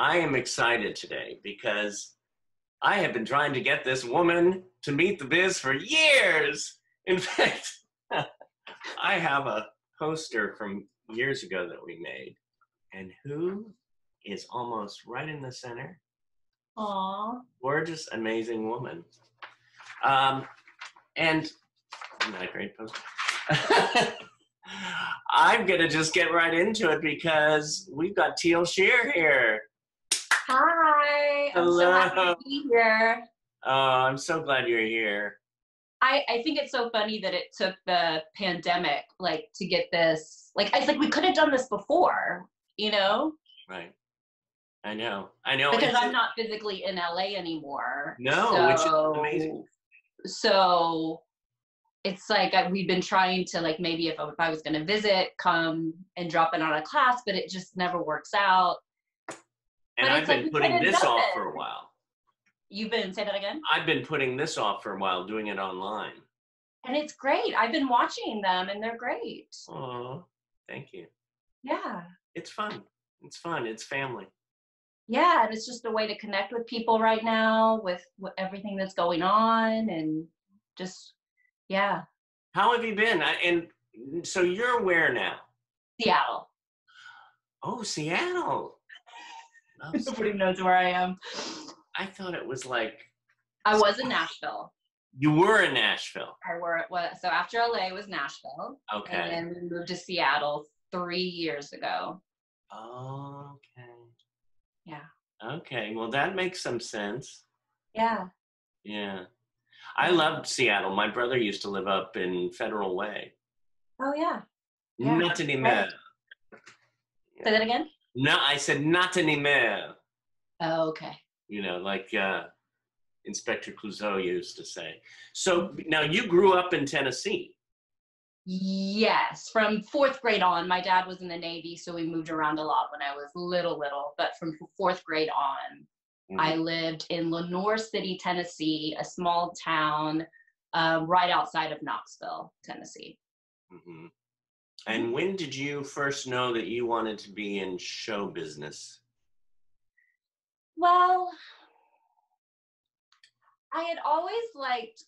I am excited today because I have been trying to get this woman to meet the biz for years. In fact, I have a poster from years ago that we made. And who is almost right in the center? Aw. Gorgeous, amazing woman. Um, and isn't that a great poster? I'm gonna just get right into it because we've got Teal Sherer here. Hi. I'm so happy Hello. to be here. Oh, I'm so glad you're here. I, I think it's so funny that it took the pandemic like to get this like I like we could have done this before, you know? Right. I know. I know. Because I'm not physically in LA anymore. No, which is so, amazing. So it's like I, we've been trying to like maybe if if I was going to visit, come and drop in on a class, but it just never works out. And I've been putting this off it. for a while. You've been say that again, I've been putting this off for a while, doing it online. and it's great. I've been watching them, and they're great. Oh, thank you. Yeah. It's fun. It's fun. It's family. yeah and it's just a way to connect with people right now with, with everything that's going on and just yeah How have you been? I, and so you're where now? seattle Oh, Seattle. Oh, Love nobody knows where i am I thought it was like i was in nashville you were in Nashville. i were what so after la was nashville Okay. and then we moved to seattle three years ago Okay. yeah Okay. Well, that makes some sense. yeah Yeah. I loved Seattle. My brother used to live up in Federal Way. oh yeah Yeah. Not anymore. say that again No, I said not anymore. oh, okay You know, like uh, Inspector Clouseau used to say. So now you grew up in Tennessee. Yes, from fourth grade on. My dad was in the Navy, so we moved around a lot when I was little, little. But from fourth grade on, I lived in Lenoir City, Tennessee, a small town um, right outside of Knoxville, Tennessee. hmm Mm-hmm. And when did you first know that you wanted to be in show business? Well, I had always liked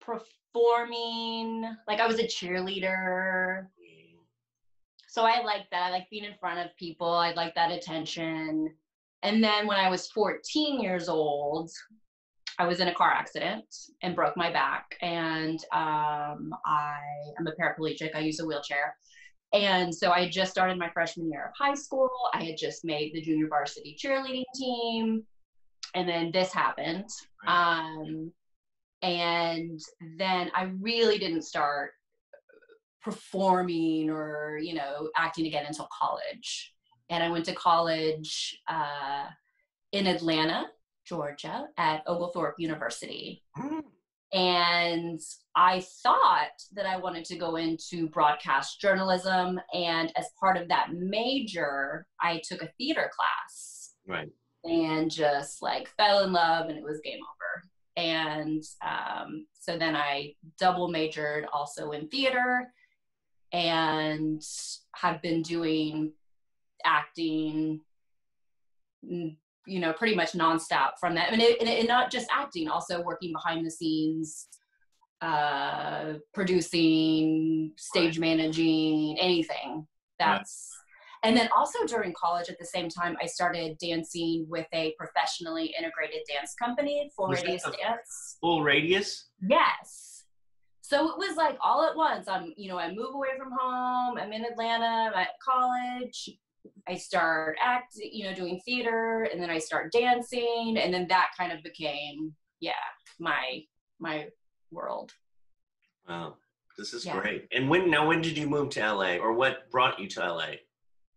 performing. Like I was a cheerleader. Mm. So I liked that. I like being in front of people. I like that attention. And then when I was 14 years old, I was in a car accident and broke my back. And um, I am a paraplegic. I use a wheelchair. And so I had just started my freshman year of high school. I had just made the junior varsity cheerleading team. And then this happened. Um, and then I really didn't start performing or you know acting again until college and i went to college uh, in atlanta georgia at oglethorpe university Mm. and i thought that i wanted to go into broadcast journalism and as part of that major i took a theater class Right. and just like fell in love and it was game over and um, so then i double majored also in theater and have been doing acting mm, you know pretty much nonstop from that and, it, and, not just acting also working behind the scenes uh producing stage managing anything that's and then also during college at the same time i started dancing with a professionally integrated dance company full Was radius dance Full radius? Yes. So it was like all at once. I'm, you know, I move away from home. I'm in Atlanta. I'm at college. I start act, you know, doing theater, and then I start dancing, and then that kind of became, yeah, my my world. Wow. This is Yeah. great. And when now when did you move to LA or what brought you to LA?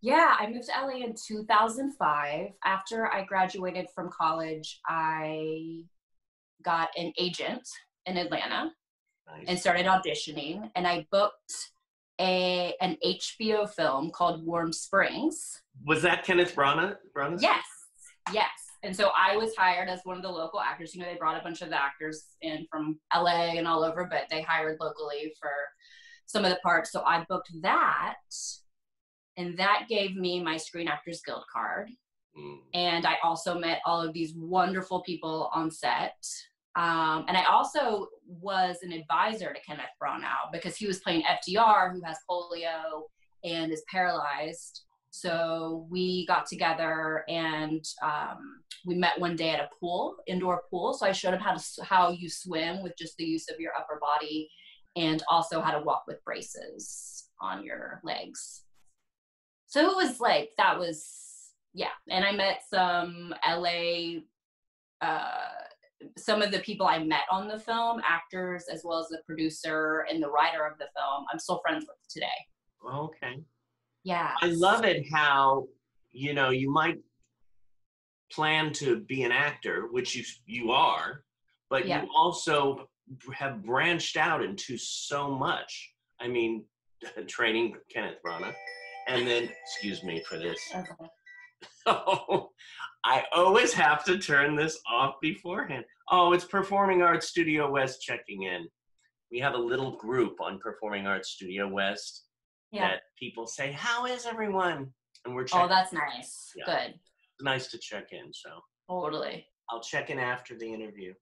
Yeah, I moved to LA in 2005. After I graduated from college, I got an agent in Atlanta. Nice. and started auditioning and i booked a an hbo film called warm springs was that Kenneth Branagh? Branagh? yes yes and so i was hired as one of the local actors you know they brought a bunch of the actors in from la and all over but they hired locally for some of the parts so i booked that and that gave me my screen actors guild card Mm. and I also met all of these wonderful people on set. Um, and I also was an advisor to Kenneth Branagh because he was playing FDR, who has polio and is paralyzed. So we got together and um, we met one day at a pool, indoor pool. So I showed him how to how you swim with just the use of your upper body, and also how to walk with braces on your legs. So it was like that was yeah, and I met some LA, uh, some of the people I met on the film, actors as well as the producer and the writer of the film. I'm still friends with today. Okay. Yeah. I love it how you know you might plan to be an actor, which you you are, but Yeah. you also have branched out into so much. I mean, training Kenneth Branagh, and then excuse me for this. Okay. Oh, I always have to turn this off beforehand. Oh, it's Performing Arts Studio West checking in. We have a little group on Performing Arts Studio West Yeah. that people say, "How is everyone?" And we're checking. Oh, that's nice. Yeah. Good. nice to check in. So Totally. I'll check in after the interview.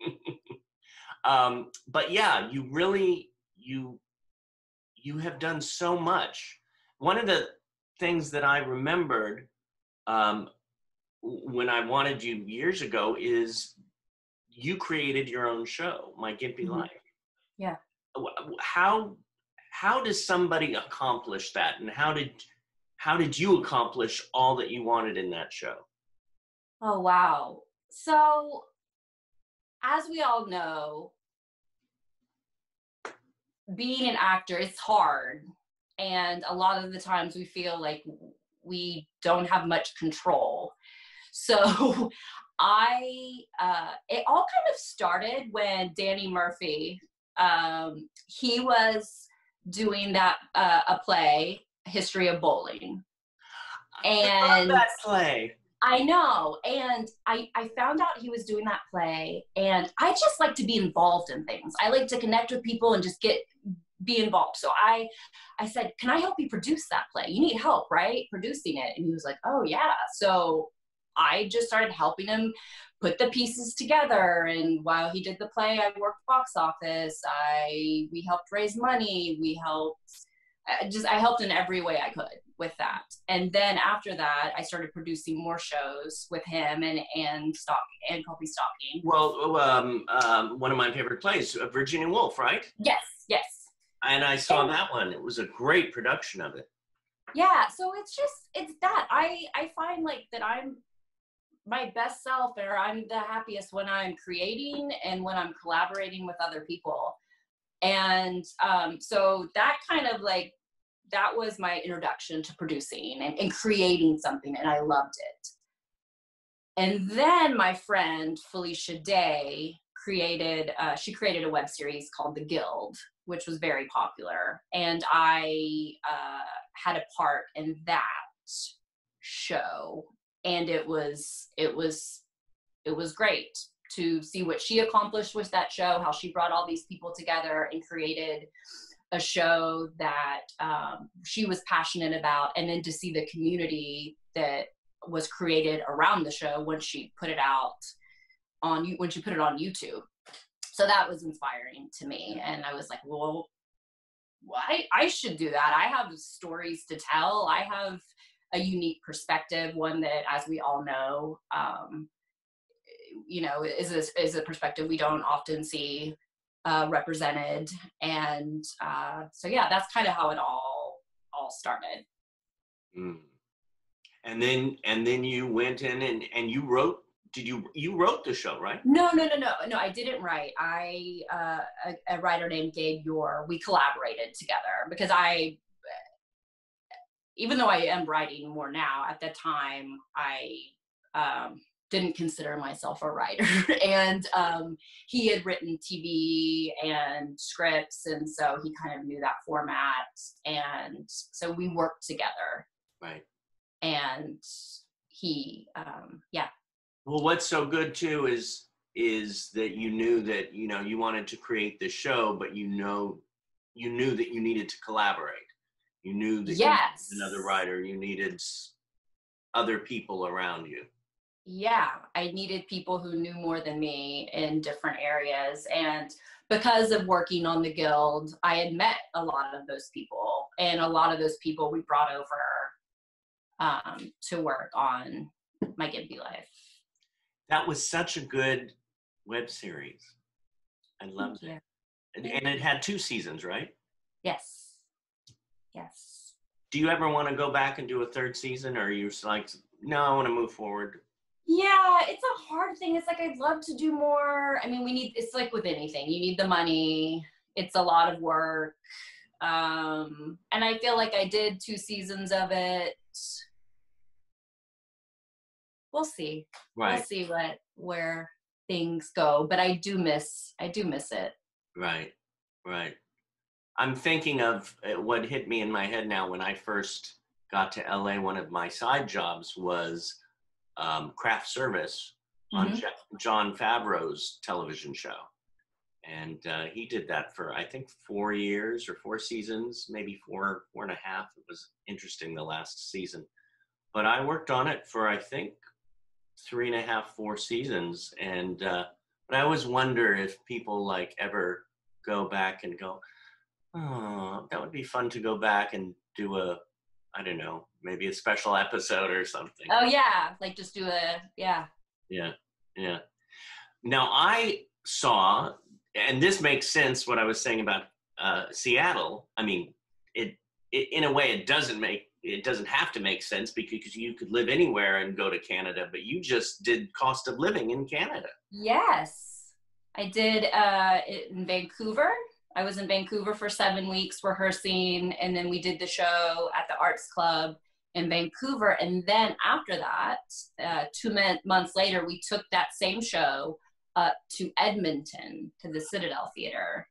um, but yeah, you really you you have done so much. One of the things that I remembered um, when I wanted you years ago is you created your own show, My Gimpy Mhm. Life. Yeah. How how does somebody accomplish that, and how did how did you accomplish all that you wanted in that show? Oh, wow. So, as we all know, being an actor is hard. And a lot of the times we feel like we don't have much control. So, I, uh, it all kind of started when Danny Murphy, um, he was doing that, uh, a play, History of Bowling. I love And that play. I know. And I, I found out he was doing that play. And I just like to be involved in things. I like to connect with people and just get be involved. So I I said, Can I help you produce that play? You need help, right? Producing it. And he was like, Oh yeah. So I just started helping him put the pieces together. And while he did the play, I worked box office. I we helped raise money. We helped I just I helped in every way I could with that. And then after that, I started producing more shows with him and and stock and Kobe Stocking. Well, um, um, one of my favorite plays, uh, Virginia Woolf, right? Yes. And I saw that one. It was a great production of it. Yeah, so it's just it's that. I I find like that I'm my best self or I'm the happiest when I'm creating and when I'm collaborating with other people. And um, so that kind of like that was my introduction to producing and, and creating something and I loved it. And then my friend Felicia Day created uh, she created a web series called The Guild, which was very popular. And I uh, had a part in that show and it was it was it was great to see what she accomplished with that show how she brought all these people together and created a show that um, she was passionate about and then to see the community that was created around the show once she put it out on you when she put it on youtube so that was inspiring to me and i was like well I, I should do that. I have stories to tell. I have a unique perspective, one that, as we all know, um, you know, is a, is a perspective we don't often see uh, represented. And uh, so, yeah, that's kind of how it all all started. Mm. And then, and then you went in and, and you wrote. Did you you wrote the show, right? No, no, no, no, no. I didn't write. I uh, a, a writer named Gabe Uhr. We collaborated together because I, even though I am writing more now, at the time I um, didn't consider myself a writer, and um, he had written TV and scripts, and so he kind of knew that format, and so we worked together, Right. and he, um, yeah, Well, what's so good too is is that you knew that you know you wanted to create the show, but you know you knew that you needed to collaborate. You knew that you Yes. needed another writer. You needed other people around you. Yeah, I needed people who knew more than me in different areas. And because of working on the guild, I had met a lot of those people, and a lot of those people we brought over um, to work on my Gimpy life. That was such a good web series. I loved it. And, and it had two seasons, right? Yes. Yes. Do you ever want to go back and do a third season, or are you like, no, I want to move forward? Yeah, it's a hard thing. It's like I'd love to do more. I mean, we need. It's like with anything, you need the money. It's a lot of work, um, and I feel like I did two seasons of it. We'll see. Right. We'll see what where things go. But I do miss. I do miss it. Right. Right. I'm thinking of uh, what hit me in my head now when I first got to LA. One of my side jobs was um, craft service on Mhm. Je- Jon Favreau's television show. And uh, he did that for, I think, four years or four seasons, maybe four, four and a half. It was interesting the last season. But I worked on it for, I think, three and a half, four seasons. And, uh, but I always wonder if people like ever go back and go, oh, that would be fun to go back and do a, I don't know, maybe a special episode or something. Oh yeah, like just do a yeah. Yeah, yeah. Now I saw, and this makes sense what I was saying about uh, Seattle. I mean, it, it in a way it doesn't make it doesn't have to make sense because you could live anywhere and go to Canada, but you just did cost of living in Canada. Yes, I did uh, in Vancouver. I was in Vancouver for seven weeks rehearsing, and then we did the show at the Arts Club in Vancouver. And then after that, uh, two months later, we took that same show up to Edmonton to the Citadel Theater,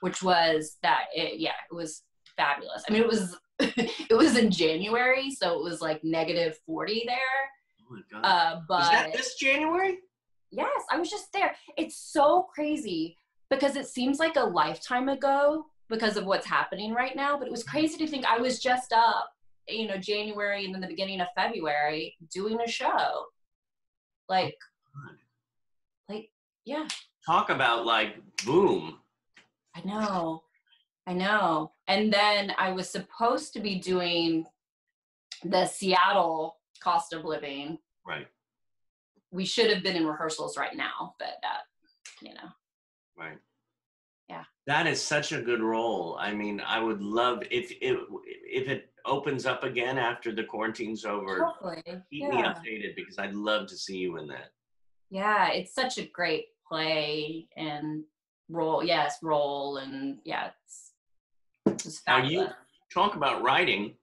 which was that. It, yeah, it was fabulous. I mean, it was it was in January, so it was like negative forty there. Oh my god! Uh, but Was that this January? Yes, I was just there. It's so crazy because it seems like a lifetime ago because of what's happening right now. But it was crazy to think I was just up, you know, January and then the beginning of February doing a show. Like, God. like, yeah, Talk about like boom. I know. I know. And then I was supposed to be doing the Seattle cost of living. Right, We should have been in rehearsals right now, but uh, you know. right. Yeah. That is such a good role. I mean, I would love if it if it opens up again after the quarantine's over. Hopefully. Keep me updated because I'd love to see you in that. Yeah, it's such a great play and role. Yes, role and yeah, it's Now you- Talk about writing.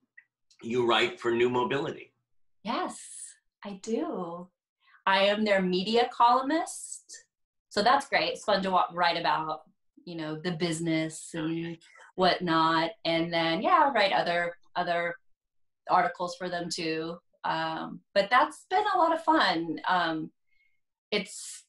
You write for New Mobility. Yes, I do. I am their media columnist, so that's great. It's fun to write about, you know, the business and whatnot, and then yeah, I'll write other other articles for them too. Um, but that's been a lot of fun. Um, it's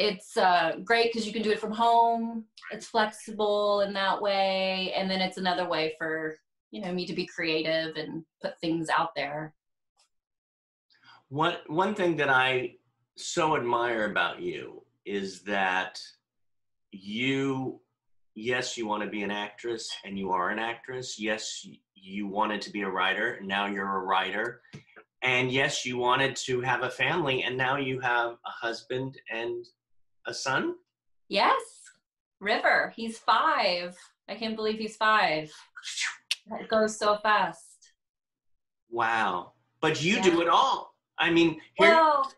it's uh, great because you can do it from home. It's flexible in that way, and then it's another way for you know me to be creative and put things out there. One one thing that I so admire about you is that you yes you want to be an actress and you are an actress yes you wanted to be a writer and now you're a writer and yes you wanted to have a family and now you have a husband and a son Yes, River. He's five. I can't believe he's five. That goes so fast. wow but you Yeah. do it all i mean here Well,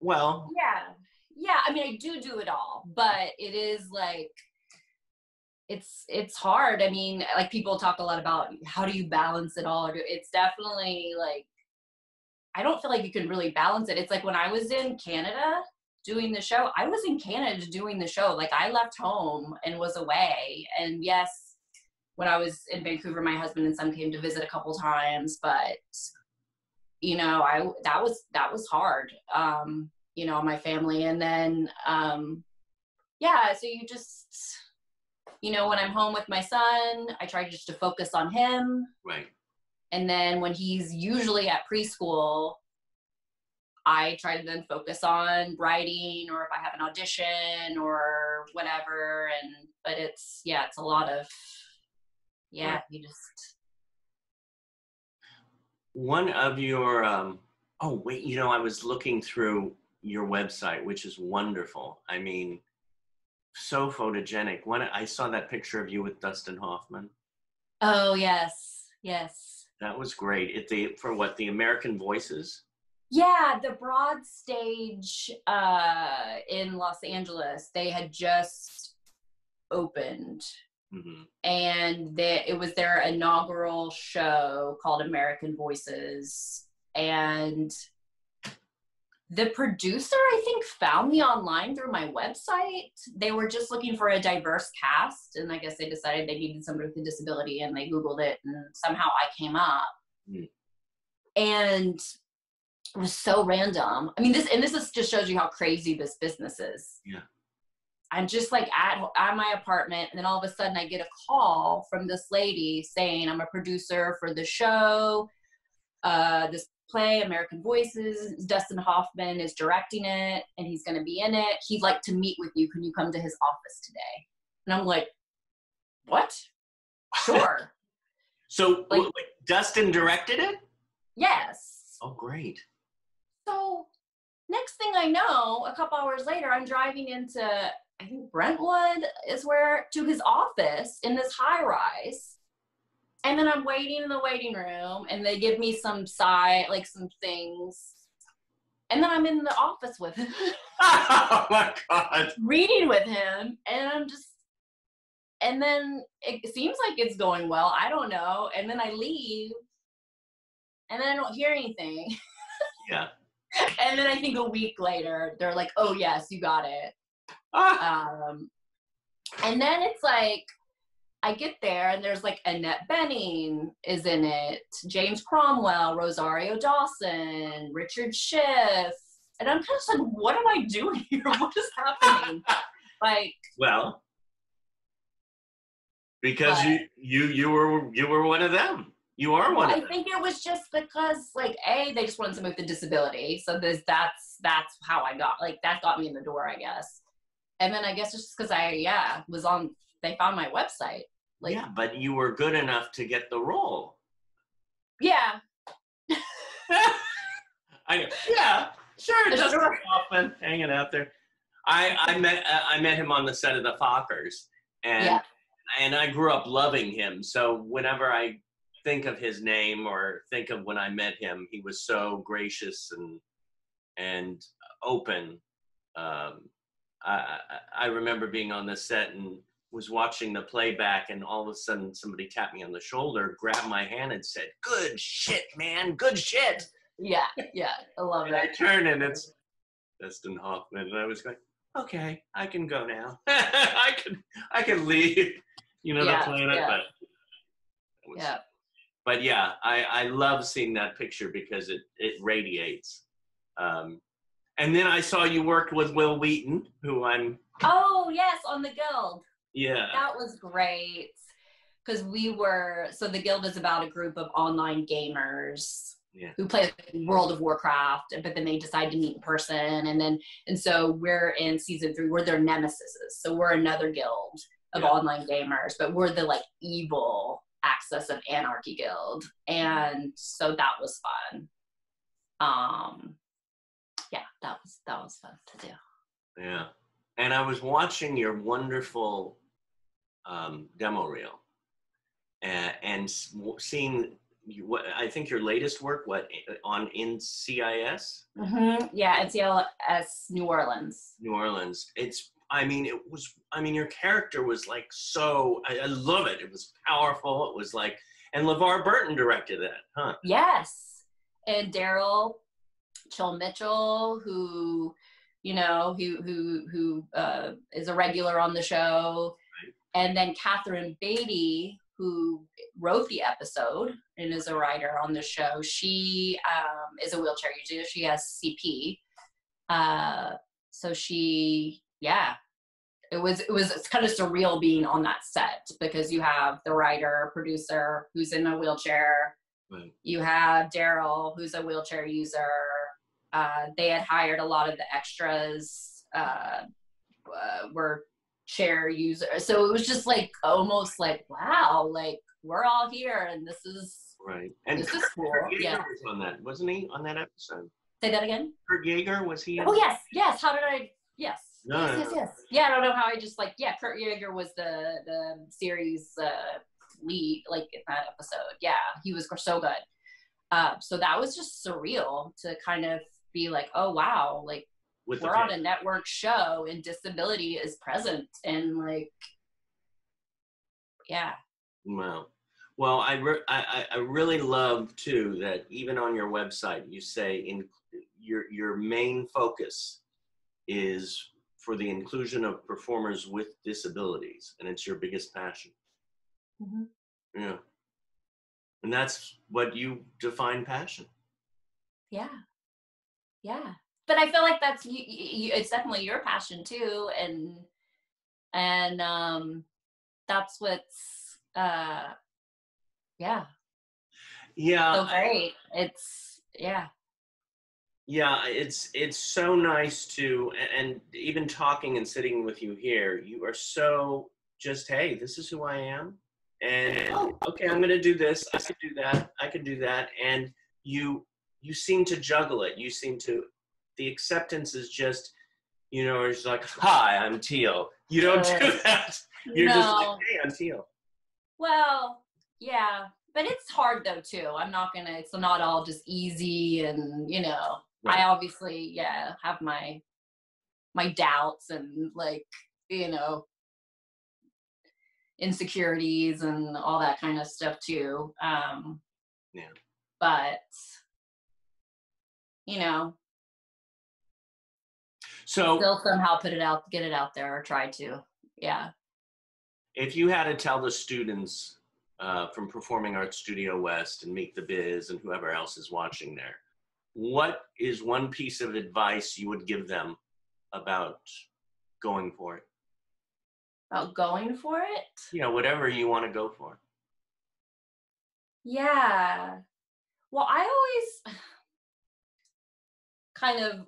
well yeah, yeah. I mean, I do do it all, but it is like it's it's hard. I mean, like people talk a lot about how do you balance it all. It's definitely like I don't feel like you can really balance it. It's like when I was in Canada doing the show, I was in Canada doing the show. Like I left home and was away. And yes, when I was in Vancouver, my husband and son came to visit a couple times, but you know, I that was that was hard. Um, you know, my family. And then um yeah, so you just you know, when I'm home with my son, I try just to focus on him right and then when he's usually at preschool, I try to then focus on writing or if I have an audition or whatever. And, but it's, yeah, it's a lot of, yeah, you just. One of your, um, oh, wait, you know, I was looking through your website, which is wonderful. I mean, so photogenic. When I saw that picture of you with Dustin Hoffman. Oh, yes, yes. That was great. It the for what the American Voices. Yeah, the Broad Stage uh, in Los Angeles. They had just opened, hmm and they, it was their inaugural show called American Voices, and the producer i think found me online through my website they were just looking for a diverse cast and i guess they decided they needed somebody with a disability and they googled it and somehow i came up Hmm. and was so random i mean this and this is, just shows you how crazy this business is Yeah. i'm just like at, at my apartment and then all of a sudden i get a call from this lady saying i'm a producer for the show uh, this play, American Voices. Dustin Hoffman is directing it and he's going to be in it. He'd like to meet with you. Can you come to his office today? And I'm like, what? Sure. So Like- wait, Dustin directed it. yes. Oh, great. So next thing I know, a couple hours later, I'm driving into, I think Brentwood is where, to his office in this high rise. And then I'm waiting in the waiting room and they give me some side, like some things. And then I'm in the office with him. oh my God. reading with him and I'm just and then it seems like it's going well. I don't know. And then I leave and then I don't hear anything. Yeah. and then I think a week later they're like, "Oh yes, you got it." Ah, Um and then it's like I get there and there's like Annette Bening is in it, James Cromwell, Rosario Dawson, Richard Schiff. And I'm kind of like, what am I doing here? What is happening? like well, because But- you you you were you were one of them. You are one I of them. think it was just because like a they just wanted somebody with a disability, so this that's that's how I got like that got me in the door, I guess. And then I guess it's just because I yeah was on they found my website like yeah, but you were good enough to get the role. yeah I know. Yeah, sure. Sure. Dustin Hoffman hanging out there. I I met uh, I met him on the set of the Fockers, and Yeah. and I grew up loving him. So whenever I think of his name or think of when I met him, he was so gracious and and open. Um, I, I I remember being on the set and was watching the playback, and all of a sudden somebody tapped me on the shoulder, grabbed my hand, and said, "Good shit, man. Good shit." yeah yeah I love And I it turn and it's Dustin Hoffman, and I was going, okay, I can go now. I can, I can leave, you know, Yeah, the planet. yeah. But, yeah but yeah, I, I love seeing that picture because it, it radiates. Um, and then I saw you worked with Wil Wheaton, who I'm, oh yes on the guild yeah, that was great because we were so the guild is about a group of online gamers Yeah. who play world of warcraft but then they decide to meet in person and then and so we're in season three we're their nemesis so we're another guild of Yeah. online gamers but we're the like evil Axis of Anarchy guild. And so that was fun. Um yeah that was that was fun to do. Yeah. And I was watching your wonderful um, demo reel. And, and seeing you, what I think your latest work, what on NCIS hmm yeah NCIS new orleans. New Orleans. It's I mean it was I mean your character was like so I, I love it. It was powerful. It was like and LeVar Burton directed that, huh? Yes. And Daryl Chill Mitchell, who, you know, who who who uh, is a regular on the show, and then Katherine Beattie, who wrote the episode and is a writer on the show. She um, is a wheelchair user. She has CP. Uh, so she, yeah, it was it was it's kind of surreal being on that set because you have the writer producer who's in a wheelchair Right. You have Daryl, who's a wheelchair user. Uh, they had hired a lot of the extras uh, uh, were chair users, so it was just like almost like wow, like we're all here, and this is Right. And this is cool. Yaeger Yeah. was on that, wasn't he? On that episode. Say that again. Kurt Yaeger was he? Oh yes, yes. How did I? Yes. No, yes, yes, yes. Yeah, I don't know how I just like yeah. Kurt Yaeger was the the series uh, lead like in that episode. Yeah, he was so good. Uh, so that was just surreal to kind of be like, oh wow, like With we're on a network show and disability is present and like yeah Wow. Well, I, re- I I I really love too that even on your website you say in your your main focus is for the inclusion of performers with disabilities, and it's your biggest passion. Mhm. Yeah. And that's what you define passion. yeah yeah but i feel like that's you, you, it's definitely your passion too and and um that's what's uh yeah Yeah. so I- great it's yeah Yeah, it's it's so nice to and even talking and sitting with you here, you are so just hey, this is who I am. And oh. okay, I'm gonna do this, I can do that, I can do that. And you you seem to juggle it. You seem to the acceptance is just, you know, it's like, hi, I'm Teal. You don't do that. You're just no like, hey, I'm Teal. well yeah but it's hard though too i'm not gonna it's not all just easy and you know Right. i obviously yeah have my my doubts and like you know insecurities and all that kind of stuff too um Yeah. but you know So still somehow put it out get it out there or try to yeah if you had to tell the students uh, from Performing Arts Studio West and Meet the Biz and whoever else is watching there, what is one piece of advice you would give them about going for it? about going for it You know, whatever you want to go for. Yeah. Well, I always kind of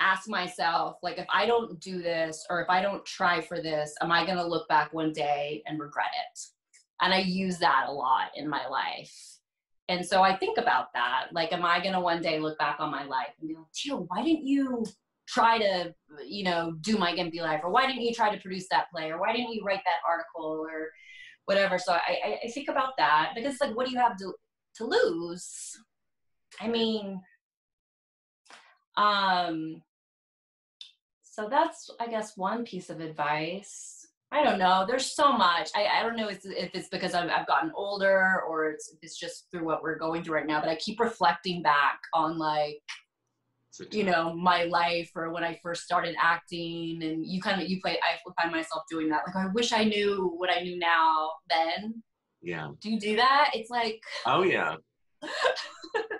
ask myself, like, if I don't do this or if I don't try for this, am I going to look back one day and regret it? And I use that a lot in my life. And so I think about that. Like, am I going to one day look back on my life and be like, Teal, why didn't you try to, you know, do my Gimpy life? Or why didn't you try to produce that play? Or why didn't you write that article? Or whatever. So I, I, think about that because like, what do you have to to lose? I mean, um, so that's I guess one piece of advice. I don't know. There's so much. I, I don't know if, if it's because I've, I've gotten older or it's, it's just through what we're going through right now. But I keep reflecting back on like you know my life or when i first started acting and you kind of you play i find myself doing that like i wish i knew what i knew now then yeah. do you do that it's like Oh, yeah.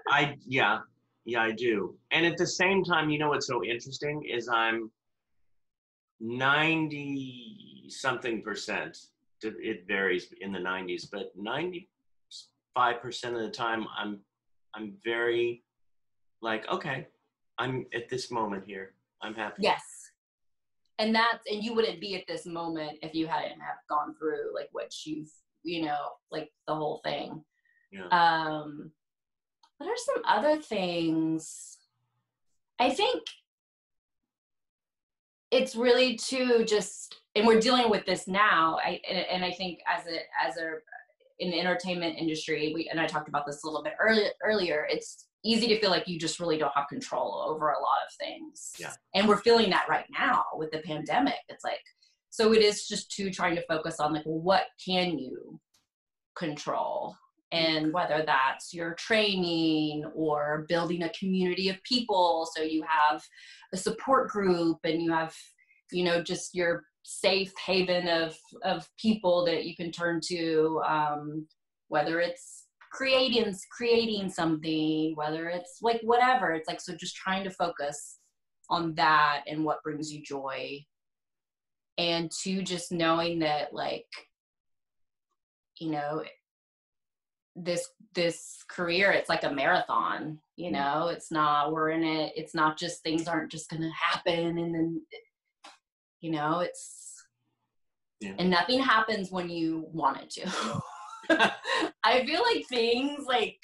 I, yeah. Yeah, I do. And at the same time, you know what's so interesting is I'm 90 something percent. It- varies in the 90s, but 95% of the time, I'm, I'm very like, okay, I'm at this moment here. I'm happy. yes and that's and you wouldn't be at this moment if you hadn't have gone through like what you've you know like the whole thing Yeah. um what are some other things i think it's really to just and we're dealing with this now i and, and i think as a as a in the entertainment industry we and i talked about this a little bit earlier earlier it's easy to feel like you just really don't have control over a lot of things. Yeah. and we're feeling that right now with the pandemic. It's like so it is just to trying to focus on like well what can you control and whether that's your training or building a community of people. So you have a support group and you have you know just your safe haven of of people that you can turn to um, whether it's creating creating something whether it's like whatever. It's like so just trying to focus on that and what brings you joy. And to just knowing that like you know this this career it's like a marathon you mm. know? It's not we're in it it's not just things aren't just gonna happen and then you know it's Yeah. and nothing happens when you want it to. I feel like things like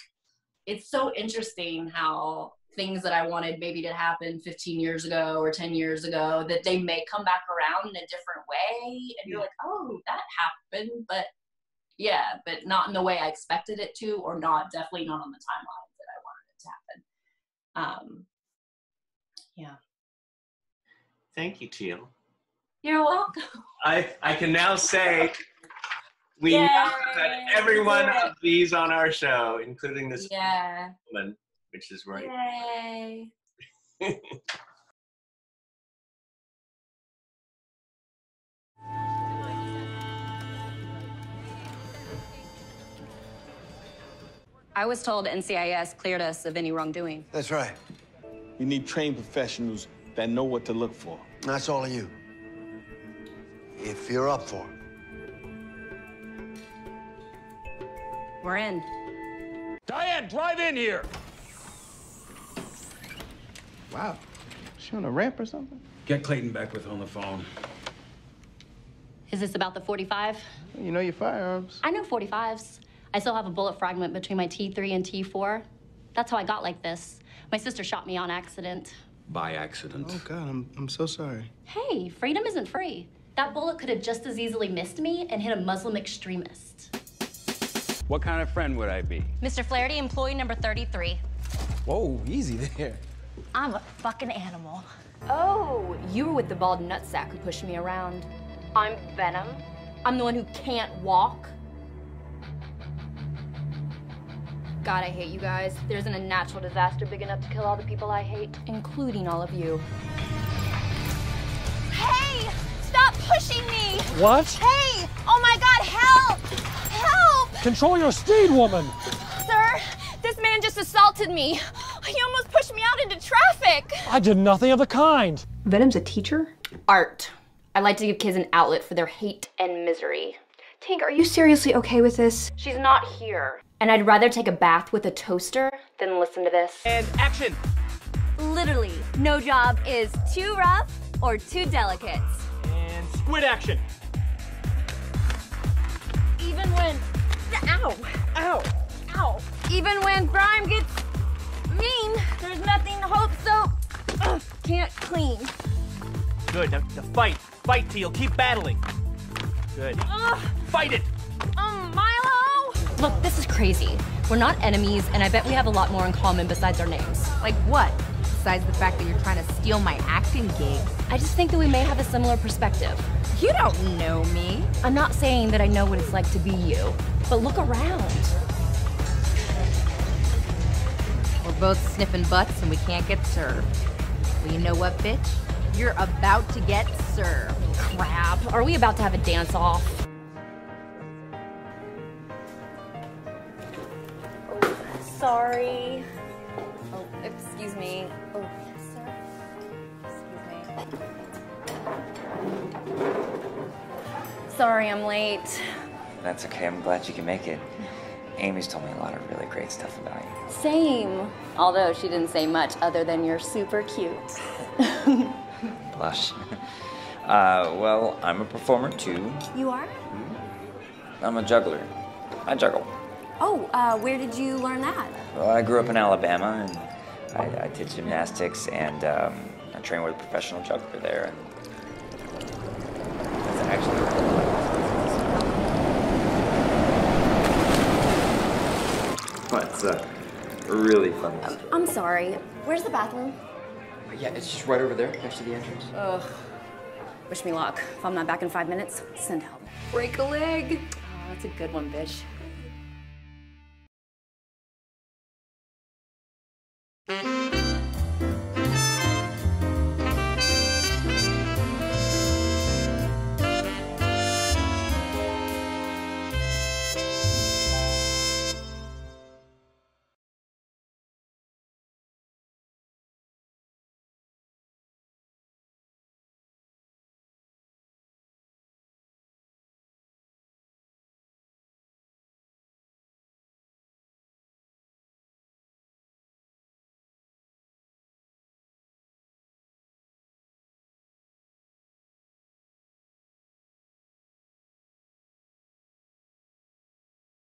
it's so interesting how things that i wanted maybe to happen 15 years ago or 10 years ago that they may come back around in a different way and you're like oh that happened but yeah but not in the way i expected it to or not definitely not on the timeline that i wanted it to happen um yeah Thank you, Teal. you're welcome I I can now say we now have had Yay. every one Yeah. of these on our show, including this yeah woman, which is right. yay I was told NCIS cleared us of any wrongdoing. That's right. You need trained professionals that know what to look for. That's all of you. If you're up for it. We're in. Diane, drive in here! Wow. She on a ramp or something? Get Clayton Beckwith on the phone. Is this about the 45? You know your firearms. I know 45s. I still have a bullet fragment between my T3 and T4. That's how I got like this. My sister shot me on accident. By accident. Oh God, I'm I'm so sorry. Hey, freedom isn't free. That bullet could have just as easily missed me and hit a Muslim extremist. What kind of friend would I be? Mr. Flaherty, employee number 33. Whoa, easy there. I'm a fucking animal. Oh, you were with the bald nutsack who pushed me around. I'm Venom. I'm the one who can't walk. God, I hate you guys. There isn't a natural disaster big enough to kill all the people I hate, including all of you. Hey! Stop pushing me! What? Hey! Oh my god, help! Help! Control your steed, woman! Sir, this man just assaulted me. He almost pushed me out into traffic. I did nothing of the kind. Venom's a teacher? Art. I like to give kids an outlet for their hate and misery. Tank, are you seriously okay with this? She's not here. And I'd rather take a bath with a toaster than listen to this. And action! Literally, no job is too rough or too delicate. And squid action! Even when. Ow! Ow! Ow! Even when grime gets mean, there's nothing to hope so. Ugh, can't clean. Good, now, now fight. Fight, Teal. Keep battling. Good. Ugh, Fight it! um, Milo! Look, this is crazy. We're not enemies, and I bet we have a lot more in common besides our names. Like what? Besides the fact that you're trying to steal my acting gig. I just think that we may have a similar perspective. You don't know me. I'm not saying that I know what it's like to be you, but look around. We're both sniffing butts and we can't get served. Well, you know what, bitch? You're about to get served. Crap. Are we about to have a dance Sorry. Oh, excuse me. Oh, yes, sir. Excuse me. Sorry, I'm late. That's okay. I'm glad you can make it. Amy's told me a lot of really great stuff about you. Same. Although she didn't say much other than you're super cute. Blush. uh, well, I'm a performer too. You are? I'm a juggler. I juggle. Oh, uh, where did you learn that? Well, I grew up in Alabama and I, I did gymnastics and um, I trained with a professional juggler there. And that's actually. But it's uh, really funny. I'm sorry. Where's the bathroom? Yeah, it's just right over there next to the entrance. Ugh. Wish me luck. If I'm not back in five minutes, send help. Break a leg. Oh, that's a good one, bitch.